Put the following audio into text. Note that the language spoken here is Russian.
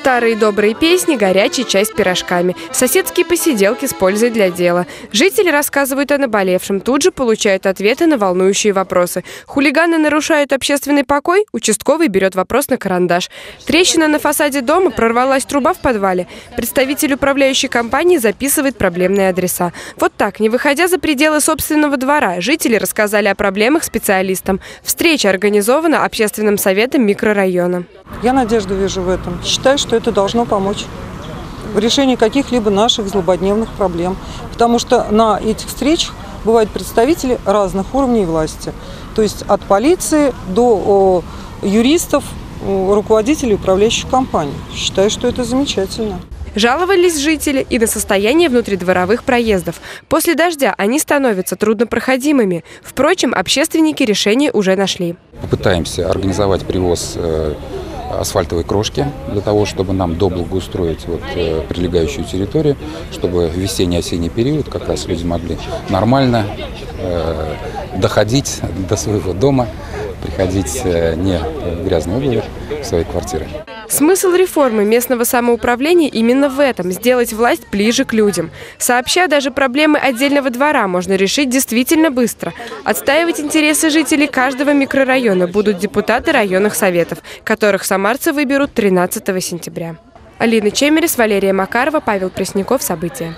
Старые добрые песни, горячий чай с пирожками, соседские посиделки с пользой для дела. Жители рассказывают о наболевшем, тут же получают ответы на волнующие вопросы. Хулиганы нарушают общественный покой, участковый берет вопрос на карандаш. Трещина на фасаде дома, прорвалась труба в подвале. Представитель управляющей компании записывает проблемные адреса. Вот так, не выходя за пределы собственного двора, жители рассказали о проблемах специалистам. Встреча организована общественным советом микрорайона. Я надежду вижу в этом. Считаю, что это должно помочь в решении каких-либо наших злободневных проблем. Потому что на этих встречах бывают представители разных уровней власти. То есть от полиции до о, юристов, о, руководителей управляющих компаний. Считаю, что это замечательно. Жаловались жители и на состояние внутридворовых проездов. После дождя они становятся труднопроходимыми. Впрочем, общественники решение уже нашли. Попытаемся организовать привоз э, асфальтовой крошки для того, чтобы нам доблагоустроить вот, э, прилегающую территорию, чтобы в весенний-осенний период как раз люди могли нормально э, доходить до своего дома, приходить э, не в грязной обуви в свои квартиры. Смысл реформы местного самоуправления именно в этом – сделать власть ближе к людям. Сообща, даже проблемы отдельного двора можно решить действительно быстро. Отстаивать интересы жителей каждого микрорайона будут депутаты районных советов, которых самарцы выберут 13 сентября. Алина Чемерис, Валерия Макарова, Павел Пресняков. События.